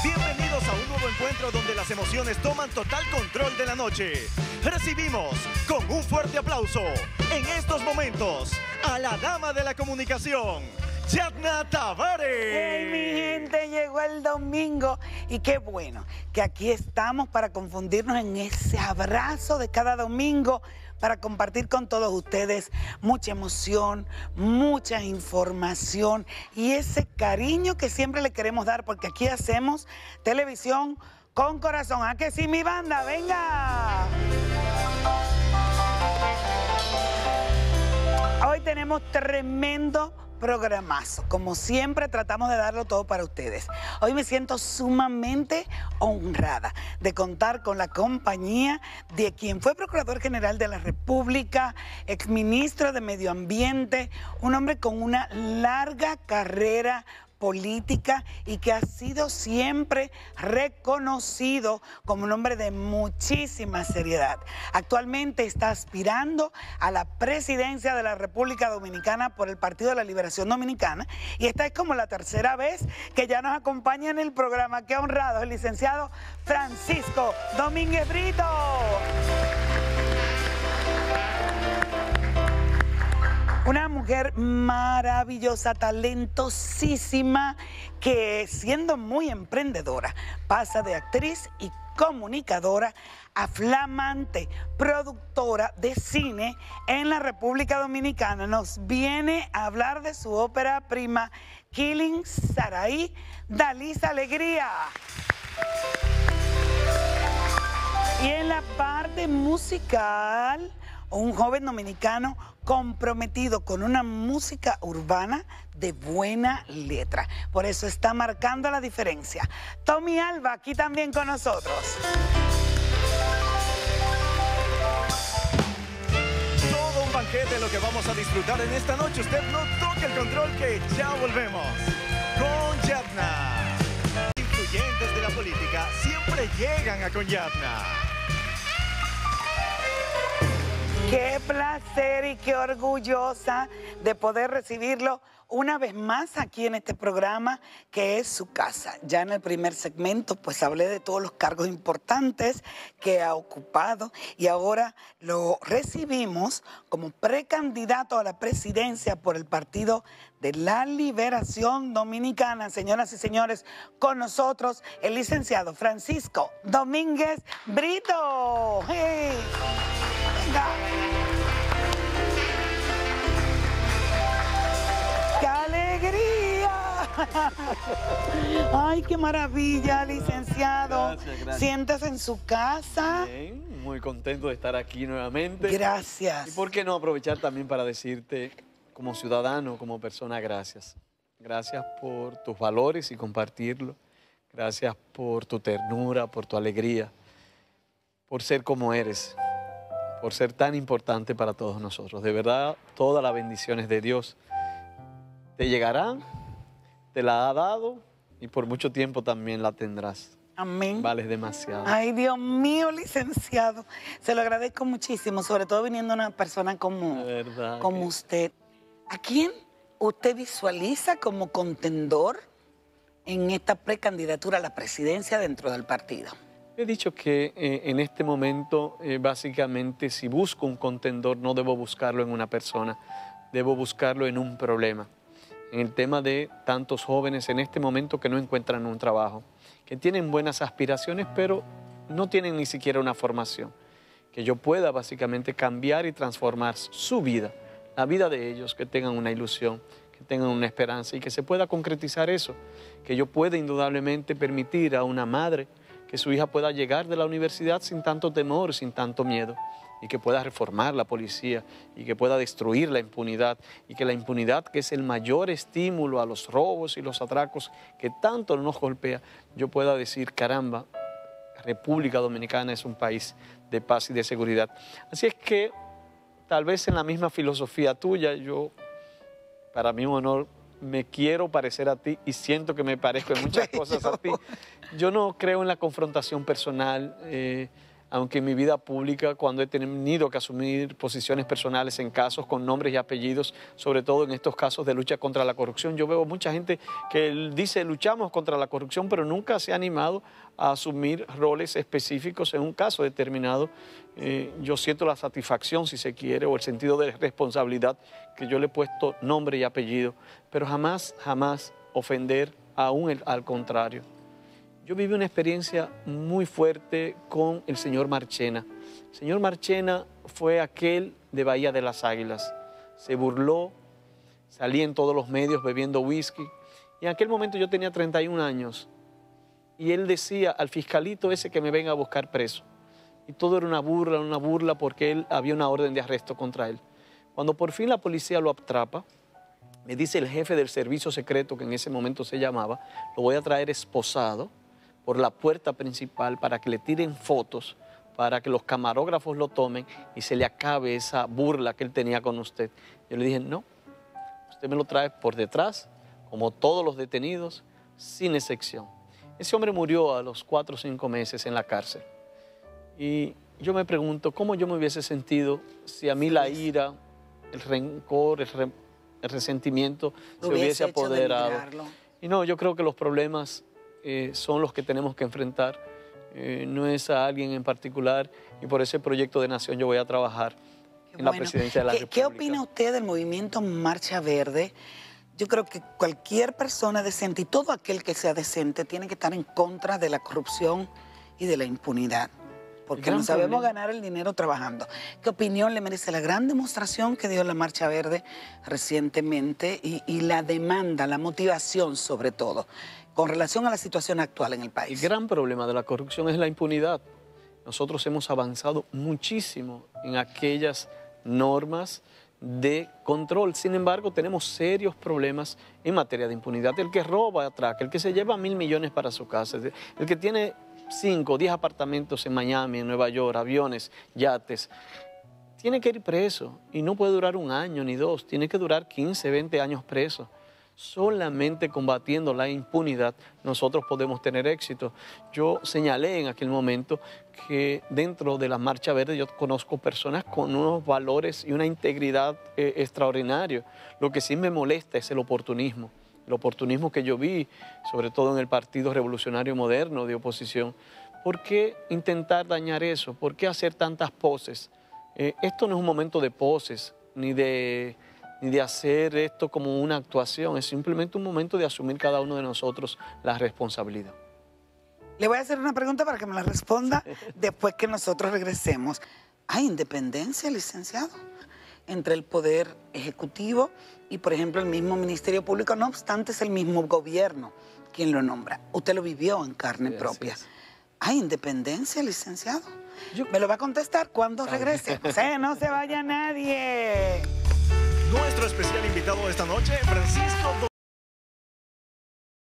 Bienvenidos a un nuevo encuentro donde las emociones toman total control de la noche. Recibimos con un fuerte aplauso en estos momentos a la dama de la comunicación, Yatna Tavares. ¡Hey, mi gente! Llegó el domingo y qué bueno que aquí estamos para confundirnos en ese abrazo de cada domingo para compartir con todos ustedes mucha emoción, mucha información y ese cariño que siempre le queremos dar porque aquí hacemos televisión con corazón. ¿A que sí, mi banda? ¡Venga! Hoy tenemos tremendo programazo. Como siempre, tratamos de darlo todo para ustedes. Hoy me siento sumamente honrada de contar con la compañía de quien fue Procurador General de la República, exministro de Medio Ambiente, un hombre con una larga carrera política y que ha sido siempre reconocido como un hombre de muchísima seriedad. Actualmente está aspirando a la presidencia de la República Dominicana por el Partido de la Liberación Dominicana y esta es como la tercera vez que ya nos acompaña en el programa. Qué honrado, el licenciado Francisco Domínguez Brito. Una mujer maravillosa, talentosísima, que siendo muy emprendedora, pasa de actriz y comunicadora a flamante productora de cine en la República Dominicana. Nos viene a hablar de su ópera prima, Killing Saraí, Dalisa Alegría. Y en la parte musical, un joven dominicano comprometido con una música urbana de buena letra. Por eso está marcando la diferencia. Tommy Alba aquí también con nosotros. Todo un banquete lo que vamos a disfrutar en esta noche. Usted no toque el control que ya volvemos con Yatna. Influyentes de la política siempre llegan a con Yatna. Qué placer y qué orgullosa de poder recibirlo una vez más aquí en este programa que es su casa. Ya en el primer segmento pues hablé de todos los cargos importantes que ha ocupado y ahora lo recibimos como precandidato a la presidencia por el Partido de la Liberación Dominicana. Señoras y señores, con nosotros el licenciado Francisco Domínguez Brito. ¡Ay, qué maravilla, licenciado! Gracias, gracias. Siéntese en su casa. Bien, muy contento de estar aquí nuevamente. Gracias. Y por qué no aprovechar también para decirte, como ciudadano, como persona, gracias. Gracias por tus valores y compartirlo. Gracias por tu ternura, por tu alegría, por ser como eres, por ser tan importante para todos nosotros. De verdad, todas las bendiciones de Dios te llegarán, te la ha dado y por mucho tiempo también la tendrás. Amén. Vales demasiado. Ay, Dios mío, licenciado. Se lo agradezco muchísimo, sobre todo viniendo una persona como, verdad como que- usted. ¿A quién usted visualiza como contendor en esta precandidatura a la presidencia dentro del partido? He dicho que eh, en este momento, eh, básicamente, si busco un contendor, no debo buscarlo en una persona, debo buscarlo en un problema. En el tema de tantos jóvenes en este momento que no encuentran un trabajo, que tienen buenas aspiraciones, pero no tienen ni siquiera una formación. Que yo pueda básicamente cambiar y transformar su vida, la vida de ellos, que tengan una ilusión, que tengan una esperanza y que se pueda concretizar eso. Que yo pueda indudablemente permitir a una madre que su hija pueda llegar de la universidad sin tanto temor, sin tanto miedo, y que pueda reformar la policía, y que pueda destruir la impunidad, y que la impunidad, que es el mayor estímulo a los robos y los atracos que tanto nos golpea, yo pueda decir, caramba, República Dominicana es un país de paz y de seguridad. Así es que, tal vez en la misma filosofía tuya, yo, para mí un honor, me quiero parecer a ti y siento que me parezco en muchas cosas a ti. Yo no creo en la confrontación personal. eh, aunque en mi vida pública, cuando he tenido que asumir posiciones personales en casos con nombres y apellidos, sobre todo en estos casos de lucha contra la corrupción, yo veo mucha gente que dice luchamos contra la corrupción, pero nunca se ha animado a asumir roles específicos en un caso determinado. Eh, yo siento la satisfacción, si se quiere, o el sentido de responsabilidad que yo le he puesto nombre y apellido, pero jamás, jamás ofender aún al contrario. Yo viví una experiencia muy fuerte con el señor Marchena. El señor Marchena fue aquel de Bahía de las Águilas. Se burló, salí en todos los medios bebiendo whisky. Y en aquel momento yo tenía 31 años. Y él decía al fiscalito ese que me venga a buscar preso. Y todo era una burla, una burla porque él había una orden de arresto contra él. Cuando por fin la policía lo atrapa, me dice el jefe del servicio secreto, que en ese momento se llamaba, lo voy a traer esposado por la puerta principal para que le tiren fotos, para que los camarógrafos lo tomen y se le acabe esa burla que él tenía con usted. Yo le dije, no, usted me lo trae por detrás, como todos los detenidos, sin excepción. Ese hombre murió a los cuatro o cinco meses en la cárcel. Y yo me pregunto, ¿cómo yo me hubiese sentido si a mí la ira, el rencor, el, resentimiento se hubiese apoderado? Y no, yo creo que los problemas eh, son los que tenemos que enfrentar, eh, no es a alguien en particular y por ese proyecto de nación yo voy a trabajar en la presidencia de la República. ¿Qué opina usted del movimiento Marcha Verde? Yo creo que cualquier persona decente y todo aquel que sea decente tiene que estar en contra de la corrupción y de la impunidad porque no sabemos ganar el dinero trabajando. ¿Qué opinión le merece la gran demostración que dio la Marcha Verde recientemente y, y, la demanda, la motivación sobre todo, con relación a la situación actual en el país? El gran problema de la corrupción es la impunidad. Nosotros hemos avanzado muchísimo en aquellas normas de control. Sin embargo, tenemos serios problemas en materia de impunidad. El que roba, atraca, el que se lleva mil millones para su casa, el que tiene 5 o 10 apartamentos en Miami, en Nueva York, aviones, yates, tiene que ir preso y no puede durar un año ni dos, tiene que durar 15, 20 años preso. Solamente combatiendo la impunidad nosotros podemos tener éxito. Yo señalé en aquel momento que dentro de la Marcha Verde yo conozco personas con unos valores y una integridad eh, extraordinaria. Lo que sí me molesta es el oportunismo el oportunismo que yo vi, sobre todo en el Partido Revolucionario Moderno de oposición. ¿Por qué intentar dañar eso? ¿Por qué hacer tantas poses? Eh, esto no es un momento de poses, ni de, ni de hacer esto como una actuación, es simplemente un momento de asumir cada uno de nosotros la responsabilidad. Le voy a hacer una pregunta para que me la responda después que nosotros regresemos. ¿Hay independencia, licenciado? Entre el Poder Ejecutivo y, por ejemplo, el mismo Ministerio Público. No obstante, es el mismo gobierno quien lo nombra. Usted lo vivió en carne propia. ¿Hay independencia, licenciado? Me lo va a contestar cuando regrese. no se vaya nadie. Nuestro especial invitado esta noche, Francisco